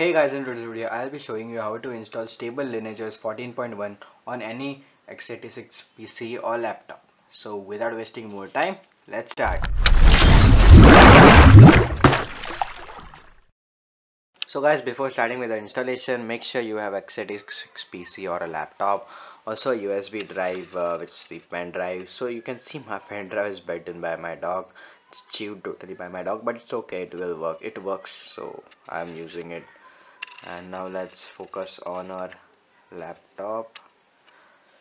Hey guys in today's video I'll be showing you how to install stable Lineage OS 14.1 on any x86 PC or laptop. So without wasting more time let's start. So guys before starting with the installation make sure you have x86 PC or a laptop. Also a USB drive uh, which is the pen drive. So you can see my pen drive is bitten by my dog. It's chewed totally by my dog but it's okay. It will work. It works so I'm using it and now let's focus on our laptop.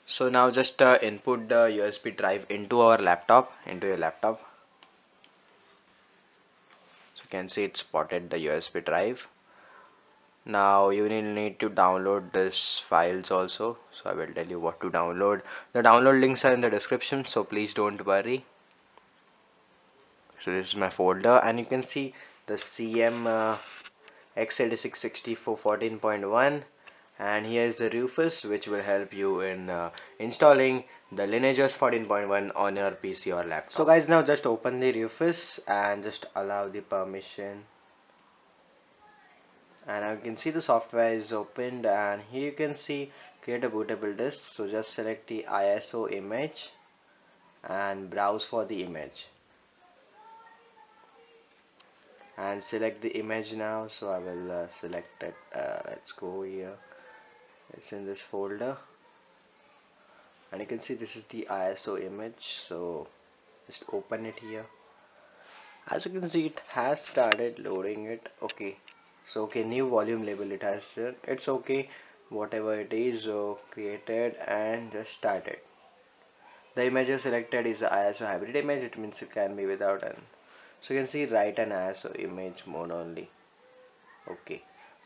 So now just uh, input the USB drive into our laptop into your laptop. So you can see it spotted the USB drive. Now you will need to download this files also. So I will tell you what to download. The download links are in the description so please don't worry. So this is my folder and you can see the CM uh, x86 14.1 and here is the Rufus which will help you in uh, installing the Lineage OS 14.1 on your PC or laptop. So guys now just open the Rufus and just allow the permission. And I can see the software is opened and here you can see create a bootable disk. So just select the ISO image and browse for the image and select the image now so I will uh, select it. Uh, let's go here. It's in this folder. And you can see this is the ISO image so just open it here. As you can see it has started loading it. Okay. So okay new volume label it has it's okay. Whatever it is so created and just started. The image selected is ISO hybrid image. It means it can be without an so you can see write an ISO image mode only. Okay.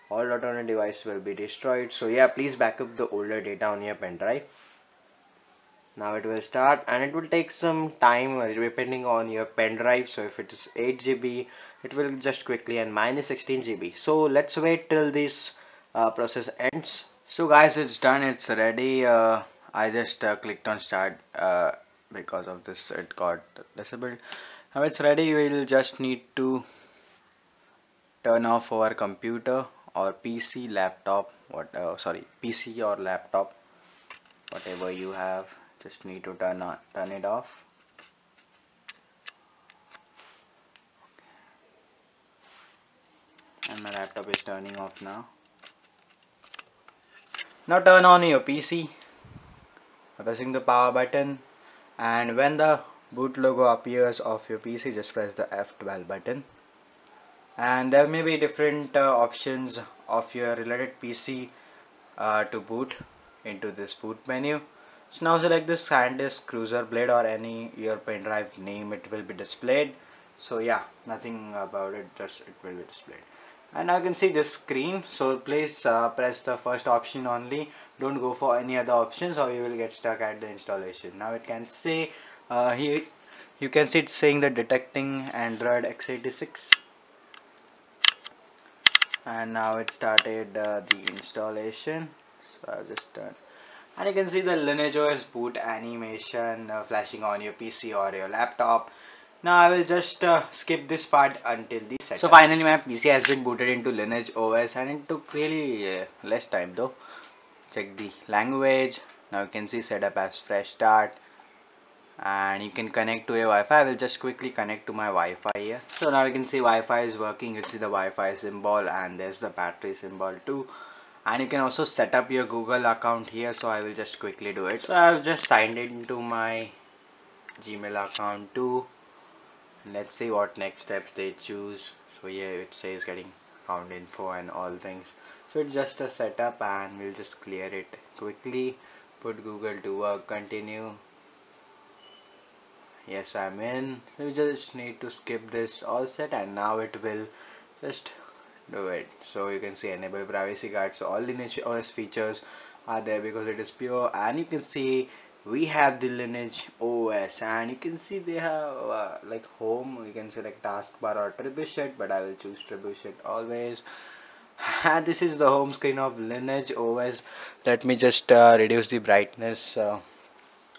All data on a device will be destroyed. So yeah please back up the older data on your pen drive. Now it will start and it will take some time uh, depending on your pen drive. So if it is 8 GB it will just quickly and 16 GB so let's wait till this uh, process ends. So guys it's done. It's ready. Uh, I just uh, clicked on start uh, because of this it got disabled now it's ready. We'll just need to turn off our computer or PC laptop what uh, sorry PC or laptop whatever you have. Just need to turn on turn it off. And my laptop is turning off now. Now turn on your PC by pressing the power button. And when the boot logo appears of your PC just press the F12 button. And there may be different uh, options of your related PC uh, to boot into this boot menu. So now select this SanDisk Cruzer Blade or any your pen drive name it will be displayed. So yeah nothing about it just it will be displayed. And now you can see this screen so please uh, press the first option only. Don't go for any other options or you will get stuck at the installation. Now it can say uh, here you can see it's saying that detecting Android x86 and now it started uh, the installation so I'll just done and you can see the Lineage OS boot animation uh, flashing on your PC or your laptop now I will just uh, skip this part until the setup. So finally my PC has been booted into Lineage OS and it took really uh, less time though. Check the language. Now you can see setup as fresh start and you can connect to a Wi-Fi. I will just quickly connect to my Wi-Fi here. So now you can see Wi-Fi is working. You see the Wi-Fi symbol and there's the battery symbol too. And you can also set up your Google account here. So I will just quickly do it. So I've just signed into my Gmail account too let's see what next steps they choose so yeah it says getting account info and all things so it's just a setup and we'll just clear it quickly put google to work continue yes i'm in we just need to skip this all set and now it will just do it. So you can see enable privacy guard so all lineage os features are there because it is pure and you can see we have the lineage os and you can see they have uh, like home you can select taskbar or trebuchet but i will choose trebuchet always. And this is the home screen of lineage os let me just uh, reduce the brightness uh,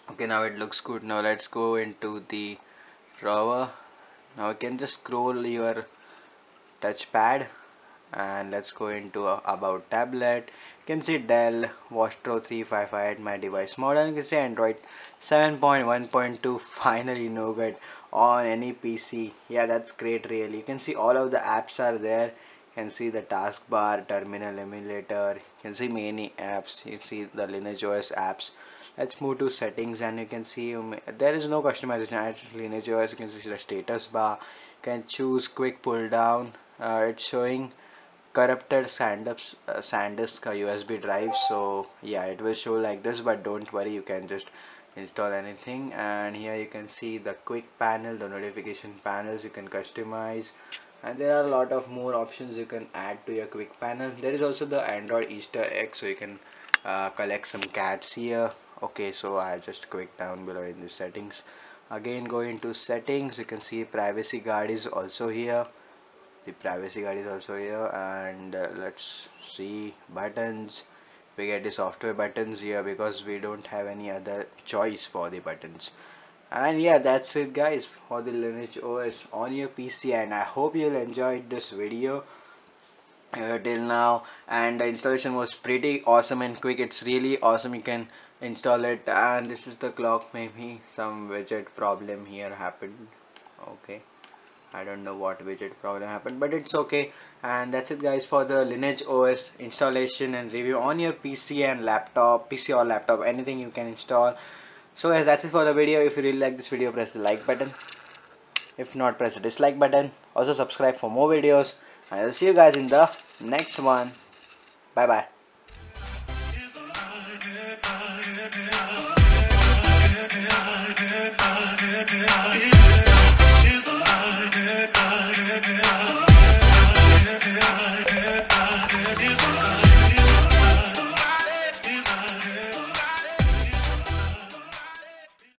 okay now it looks good. Now let's go into the drawer. Now you can just scroll your touchpad and let's go into about tablet. You can see Dell Vostro 3558 my device model you can see Android 7.1.2 finally Nougat on any PC yeah that's great really. You can see all of the apps are there. You can see the taskbar terminal emulator. You can see many apps. You see the Lineage OS apps let's move to settings and you can see um, there is no customization. At Lineage OS you can see the status bar. You can choose quick pull down. Uh, it's showing corrupted SanDisk, uh, SanDisk USB drive. So yeah it will show like this but don't worry you can just install anything. And here you can see the quick panel the notification panels you can customize. And there are a lot of more options you can add to your quick panel. There is also the Android Easter egg so you can uh, collect some cats here. Okay so I just click down below in the settings. Again go into settings. You can see privacy guard is also here. The privacy guard is also here. And uh, let's see buttons. We get the software buttons here because we don't have any other choice for the buttons. And yeah that's it guys for the Lineage OS on your PC and I hope you'll enjoyed this video uh, till now and the installation was pretty awesome and quick. It's really awesome. You can install it and this is the clock. Maybe some widget problem here happened. Okay. I don't know what widget problem happened but it's okay. And that's it guys for the Lineage OS installation and review on your PC and laptop PC or laptop anything you can install. So guys that's it for the video. If you really like this video press the like button. If not press the dislike button. Also subscribe for more videos and I'll see you guys in the Next one. Bye bye. Yeah.